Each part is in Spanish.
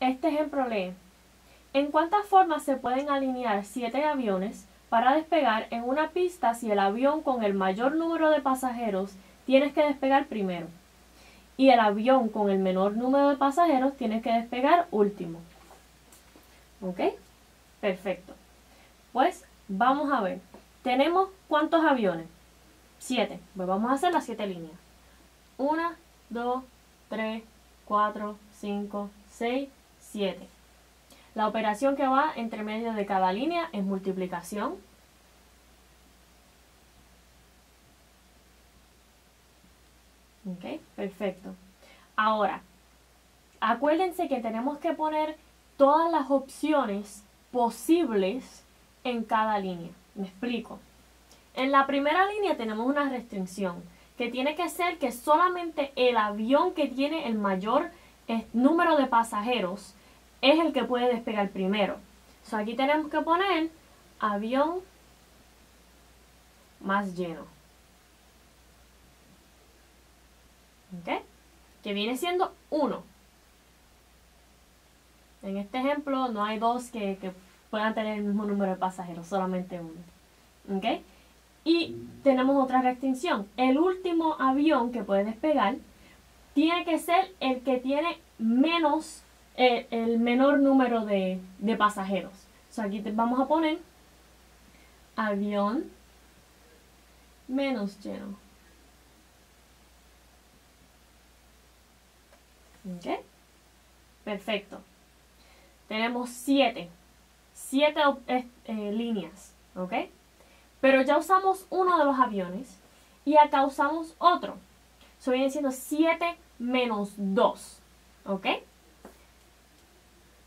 Este ejemplo lee, ¿en cuántas formas se pueden alinear siete aviones para despegar en una pista si el avión con el mayor número de pasajeros tiene que despegar primero? Y el avión con el menor número de pasajeros tiene que despegar último. ¿Ok? Perfecto. Pues vamos a ver. Tenemos cuántos aviones? Siete. Pues vamos a hacer las siete líneas. Una, dos, tres, cuatro, cinco, seis, La operación que va entre medio de cada línea es multiplicación. Ok, perfecto. Ahora, acuérdense que tenemos que poner todas las opciones posibles en cada línea. Me explico. En la primera línea tenemos una restricción que tiene que ser que solamente el avión que tiene el mayor eh, número de pasajeros es el que puede despegar primero. So, aquí tenemos que poner avión más lleno. ¿Ok? Que viene siendo 1. En este ejemplo no hay dos que, que, puedan tener el mismo número de pasajeros, solamente uno. ¿Ok? Y tenemos otra restricción. El último avión que puede despegar tiene que ser el que tiene menos, eh, el menor número de, de pasajeros. So aquí te vamos a poner avión menos lleno. ¿Ok? Perfecto. Tenemos siete. Siete eh, eh, líneas. ¿Ok? Pero ya usamos uno de los aviones y acá usamos otro. Eso viene siendo 7 menos 2. ¿Ok?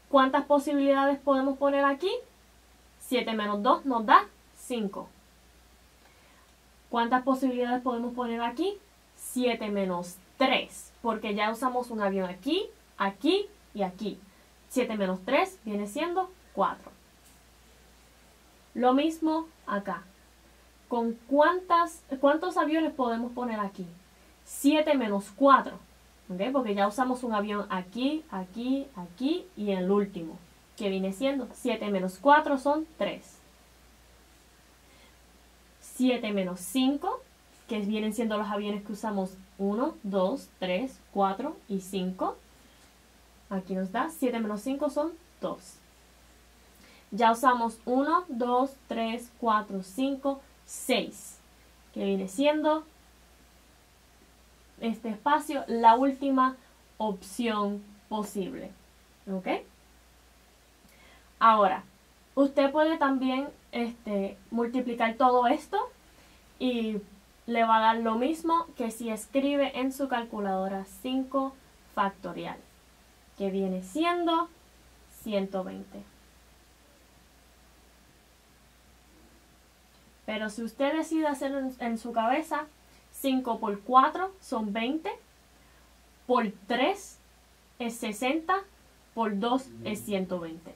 ¿Cuántas posibilidades podemos poner aquí? 7 menos 2 nos da 5. ¿Cuántas posibilidades podemos poner aquí? 7 menos 3, porque ya usamos un avión aquí, aquí y aquí. 7 menos 3 viene siendo 4. Lo mismo acá. ¿Con cuántas, cuántos aviones podemos poner aquí? 7 menos 4. ¿Okay? Porque ya usamos un avión aquí, aquí, aquí y el último. Que viene siendo 7 menos 4 son 3. 7 menos 5, que vienen siendo los aviones que usamos 1, 2, 3, 4 y 5. Aquí nos da 7 menos 5 son 2. Ya usamos 1, 2, 3, 4, 5, 6, que viene siendo este espacio la última opción posible. ¿Ok? Ahora, usted puede también este, multiplicar todo esto y le va a dar lo mismo que si escribe en su calculadora 5 factorial, que viene siendo 120. Pero si usted decide hacer en, en su cabeza 5 por 4 son 20, por 3 es 60, por 2 es 120.